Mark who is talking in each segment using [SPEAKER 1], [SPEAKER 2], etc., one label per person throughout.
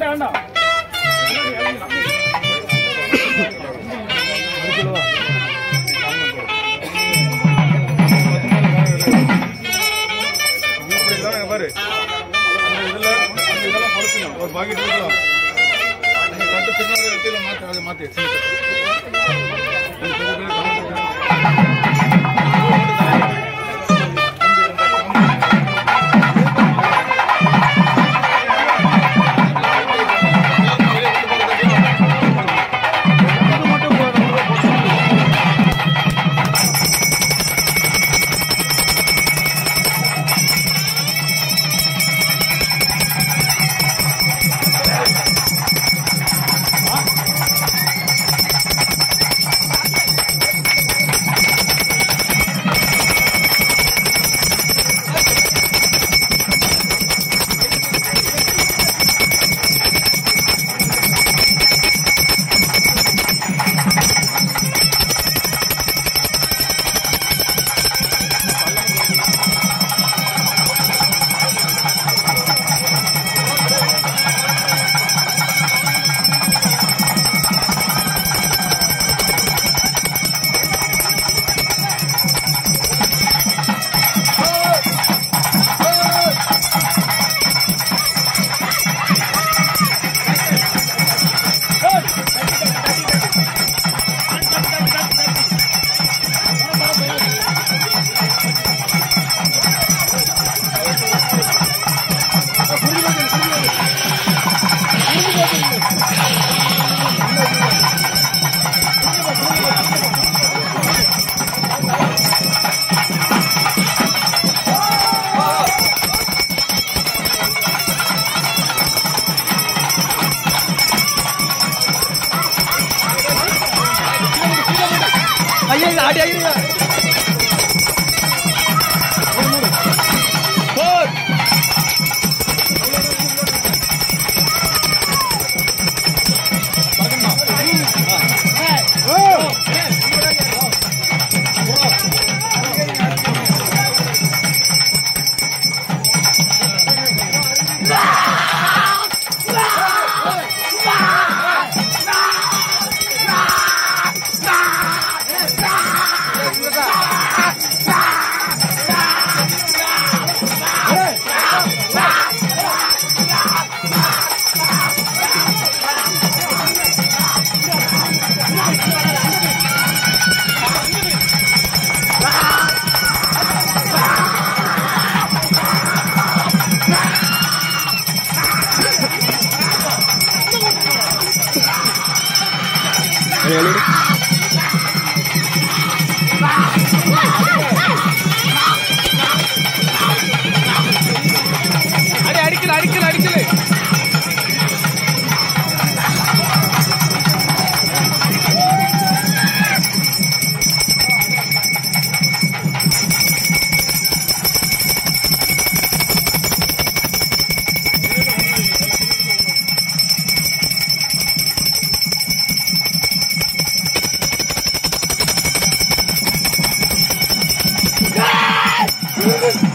[SPEAKER 1] வேண்டாம் வேண்டாம்.
[SPEAKER 2] பாரு ஒரு பாக்கெட் இருக்கலாம் கட்டு சின்ன இடத்துல
[SPEAKER 3] மாற்று அதை
[SPEAKER 1] மாற்று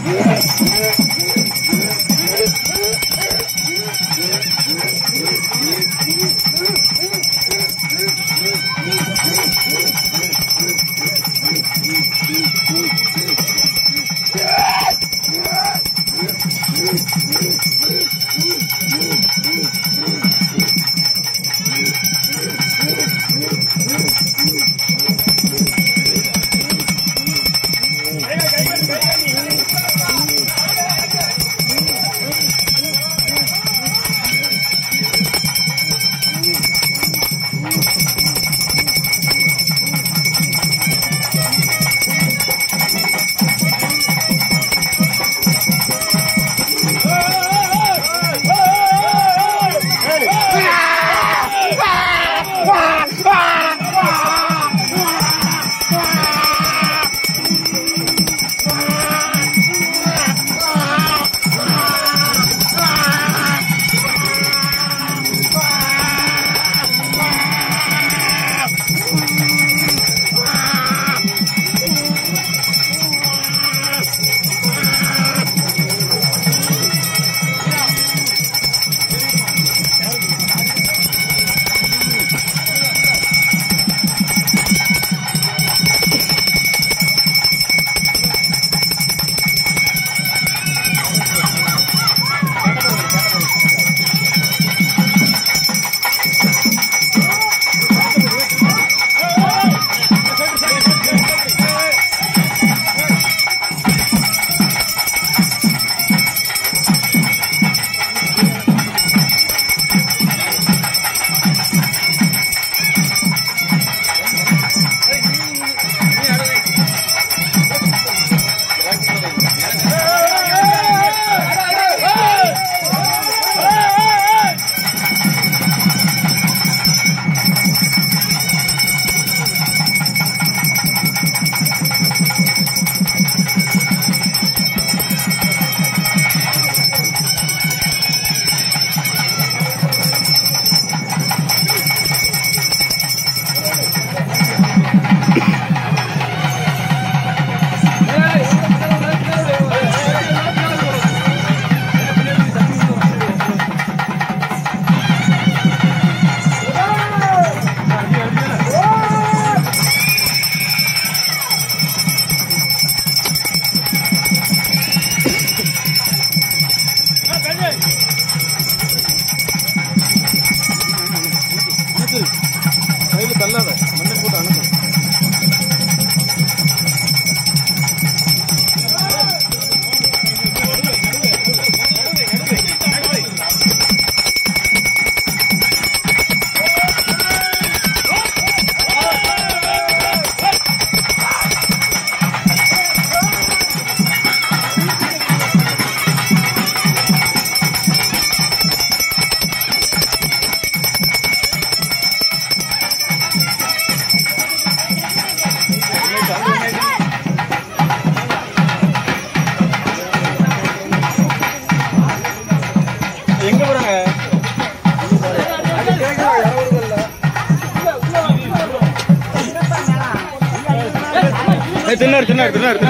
[SPEAKER 1] Yeah. தள்ளாத. மண்ணை போட்டு அனுப்பு. Nerede? Nerede?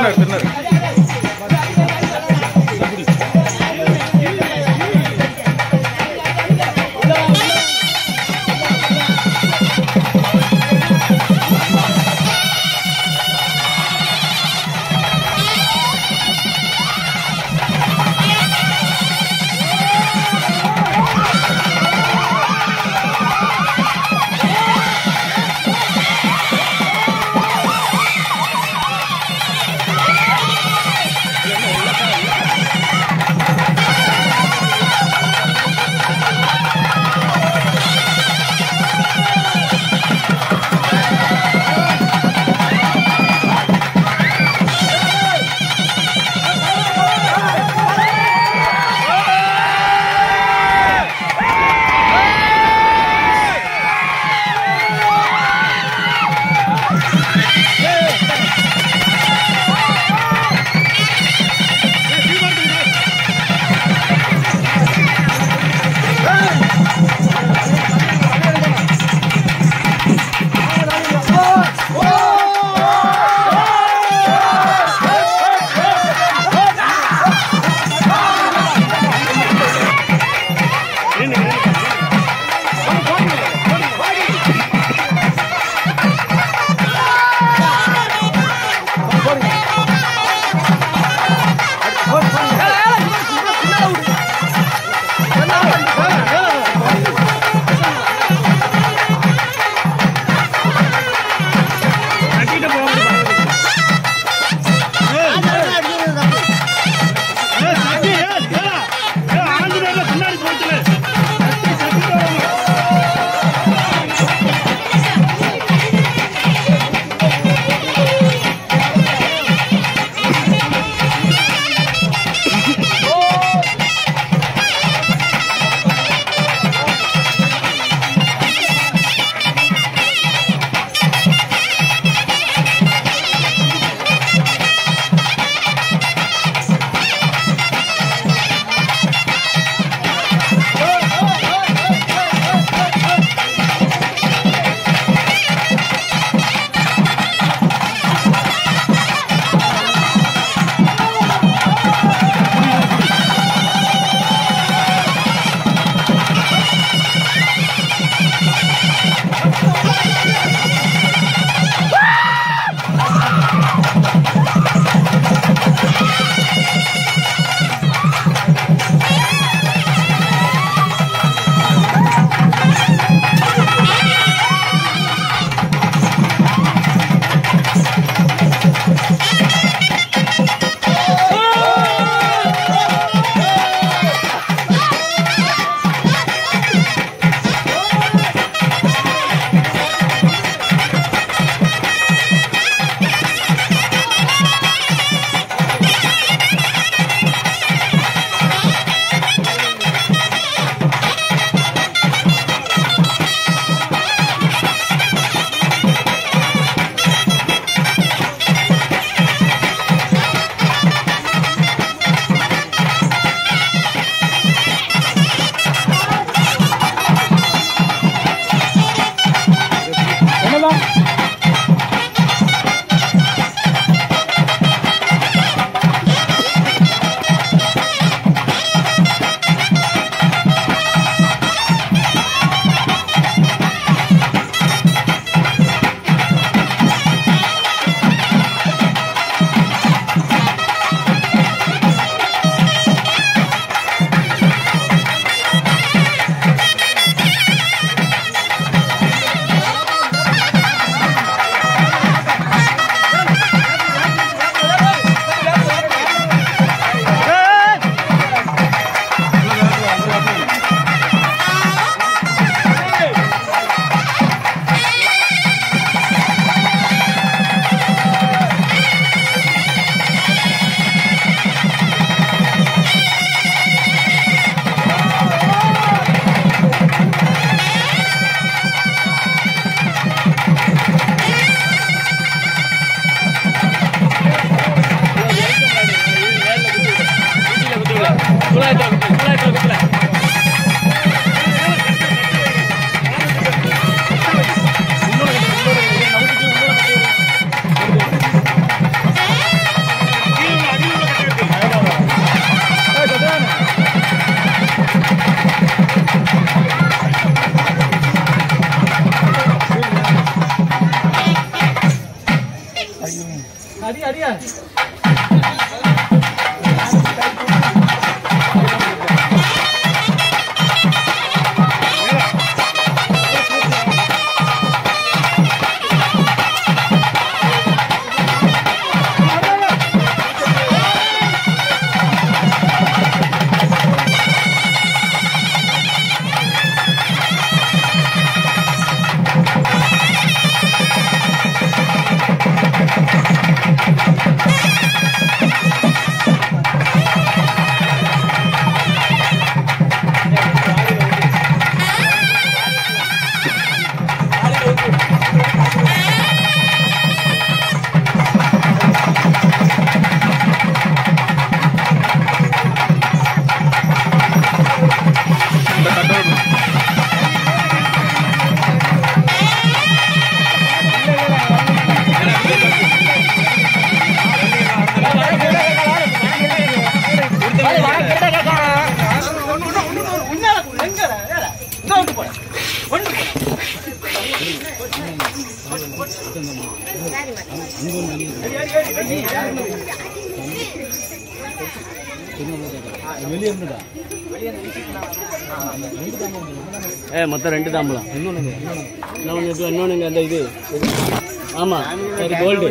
[SPEAKER 1] ஆமாம் சரி கோல்டு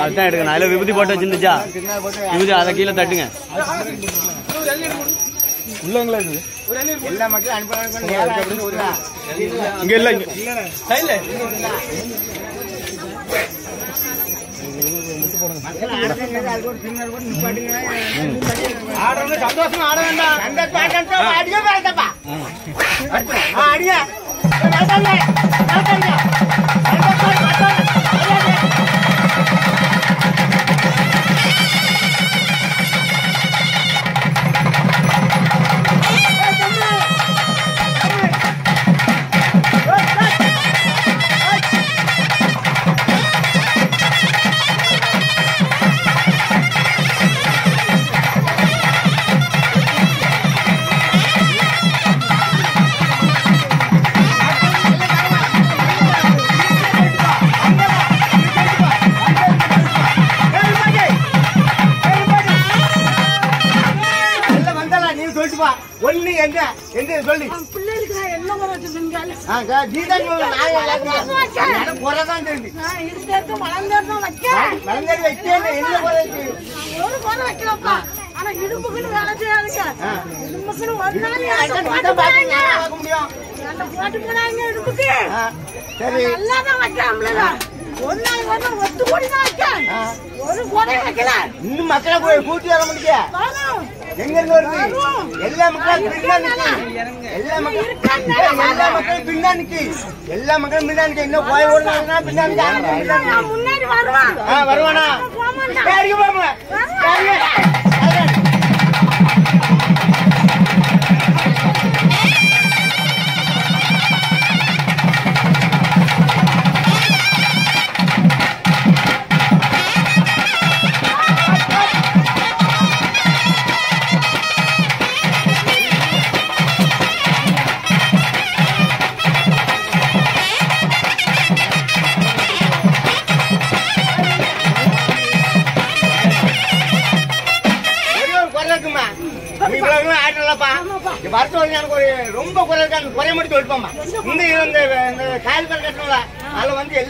[SPEAKER 1] அதுதான் எடுக்கணும் அதில் விபூதி போட்டு வச்சிருந்துச்சா? விபூதி அதை கீழே தட்டுங்க.
[SPEAKER 2] உள்ளங்களா இது?
[SPEAKER 4] எல்லா மக்களும் அனுப்ப
[SPEAKER 2] இங்க இல்ல இங்க.
[SPEAKER 4] சந்தோஷமா ஆட வேண்டாம் ஆடுறவங்க அடிக்க சொல்லு.
[SPEAKER 5] பிள்ளைகளுக்கு நான் என்ன வளர்ந்தேன்? ஒரு குறை வைக்கலப்பா. ஆனா இடுப்புக்குன்னு வேலை செய்யாதுங்க. இடுப்புக்குன்னு ஒரு நாள்
[SPEAKER 4] அதை
[SPEAKER 5] எனக்கு
[SPEAKER 4] மட்டும்
[SPEAKER 5] போட்டு
[SPEAKER 4] பார்த்து
[SPEAKER 5] போனாங்க
[SPEAKER 4] நான் பார்க்க முடியும்.
[SPEAKER 5] என்ன போட்டு போனாங்க இடுப்புக்கு.
[SPEAKER 4] ஆ, சரி.
[SPEAKER 5] நல்லா தான் வைக்கிறேன் ஒரு நாள் வந்து ஒத்து கூடி தான் வைக்கேன் ஒரு குறை வைக்கல.
[SPEAKER 4] இன்னும் மக்களை போய் கூட்டி வர முடிய
[SPEAKER 5] வரும்.
[SPEAKER 4] எங்க வருது? எல்லா மக்களும் பின்னாடி. எல்லா மக்களும் எல்லா மக்களும் பின்னாடி. எல்லா மக்களும் பின்னாடி
[SPEAKER 5] முன்னாடி வருவான்?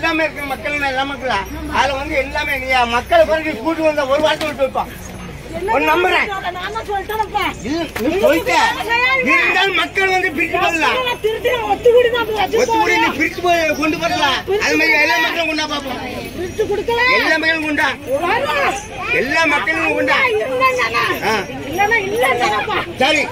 [SPEAKER 4] எல்லாமே இருக்கிற மக்கள் எல்லா மக்களா அதுல வந்து எல்லாமே நீ மக்களை பிறகு கூட்டு வந்த ஒரு வாரத்தை விட்டு வைப்போம் ஒன்னு நம்புறேன். மக்கள் வந்து போடலாம். கொண்டு வரலாம் அது மாதிரி எல்லா மக்களும் கொண்டா பாப்போம். எல்லா மக்களும். எல்லா மக்களும் சரி.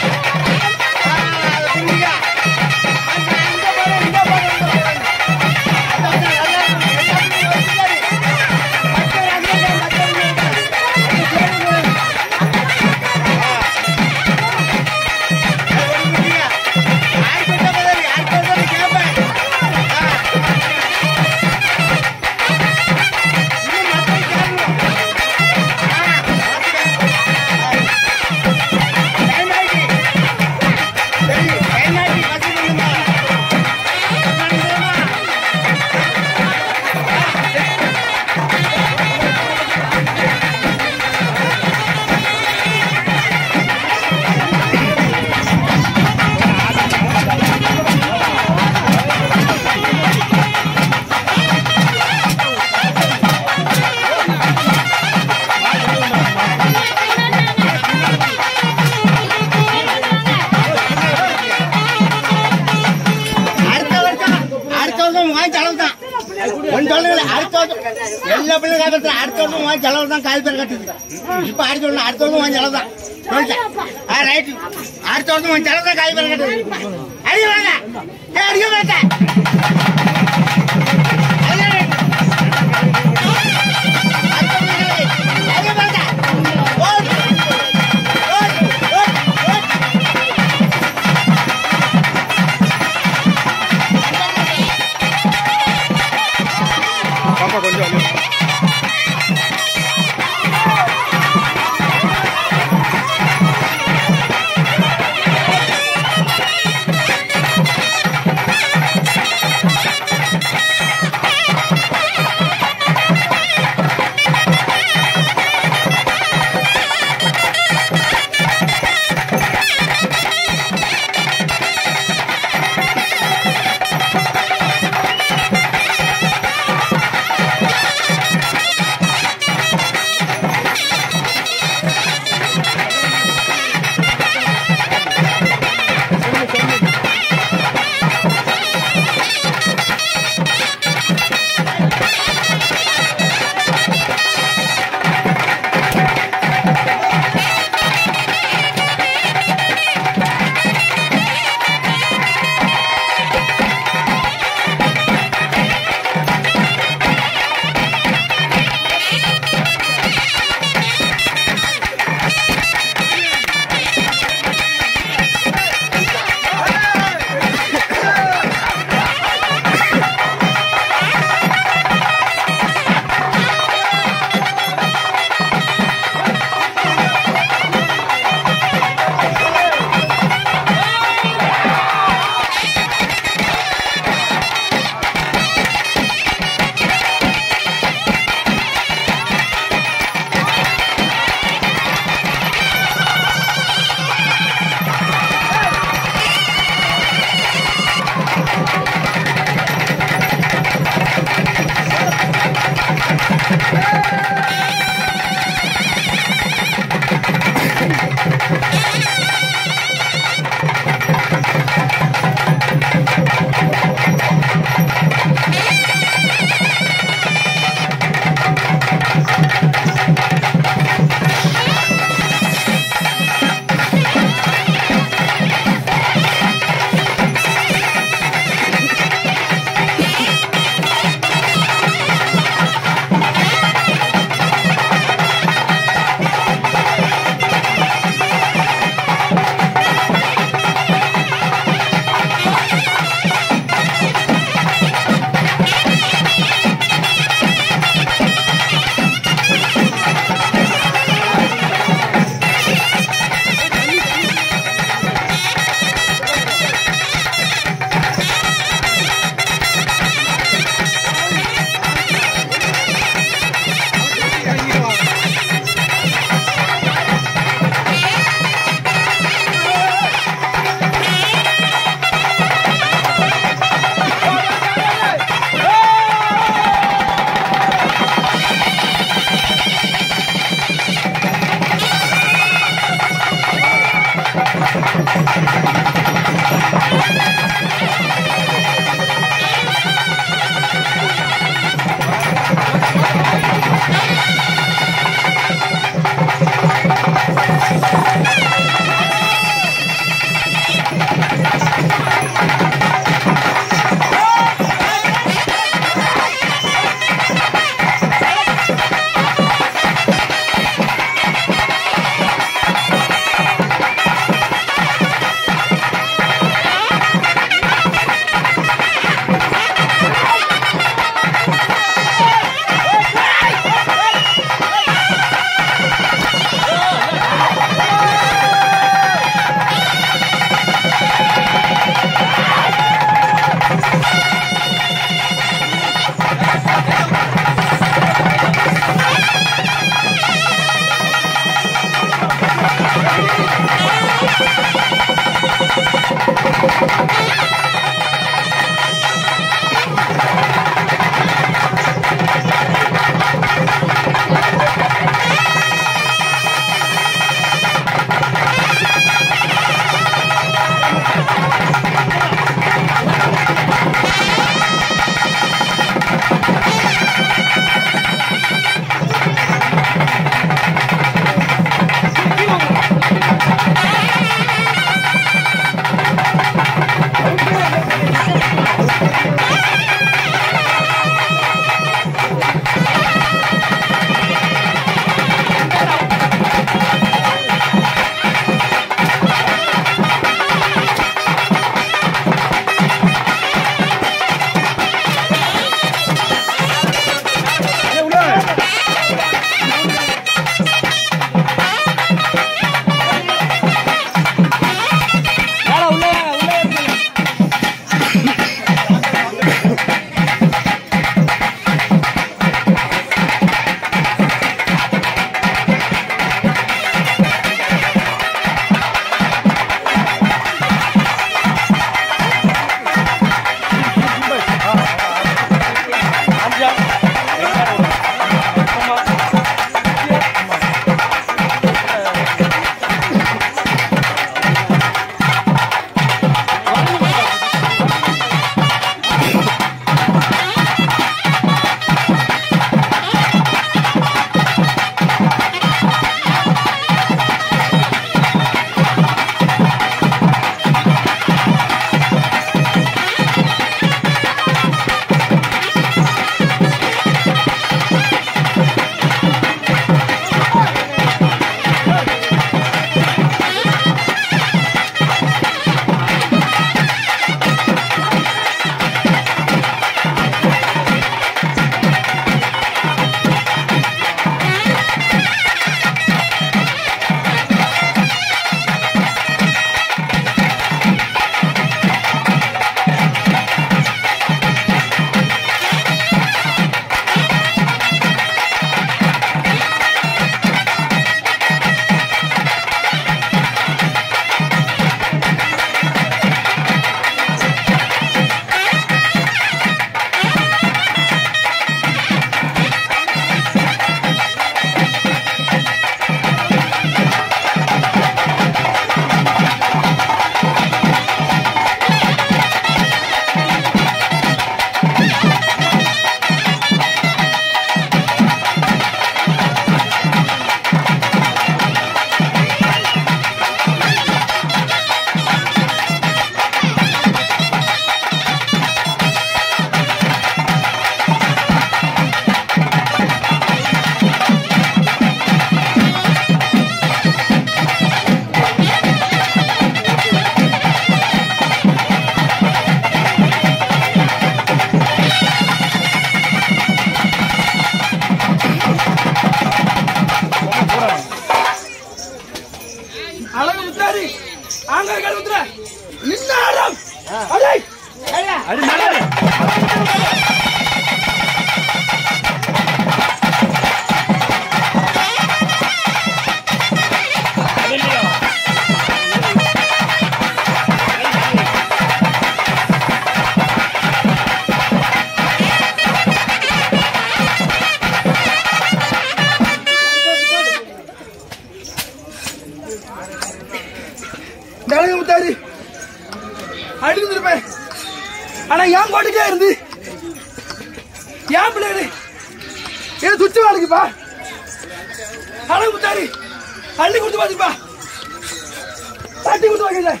[SPEAKER 4] ముందు যায়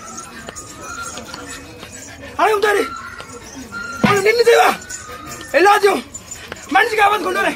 [SPEAKER 4] అరే ఉంటారు వాళ్ళు నిన్ను దేవా ఎలా మనిషి కావాలనుకుంటారే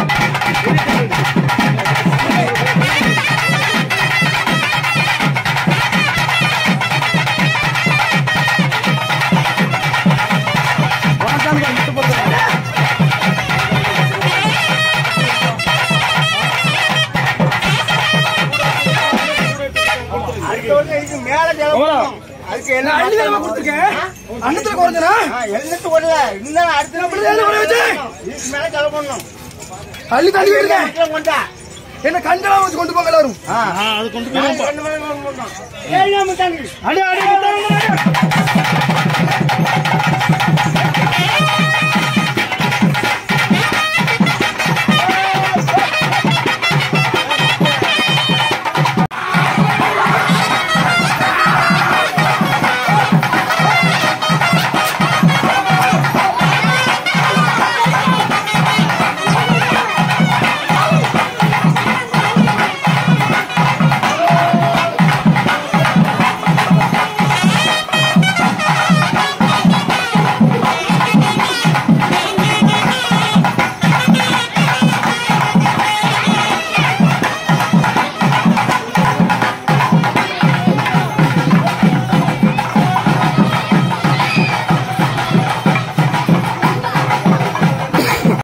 [SPEAKER 3] தள்ளி
[SPEAKER 4] வீட்டுல கொண்டா
[SPEAKER 3] என்ன கண்டெல்லாம் வச்சு கொண்டு போங்க எல்லாரும்.
[SPEAKER 1] அது கொண்டு
[SPEAKER 4] நான்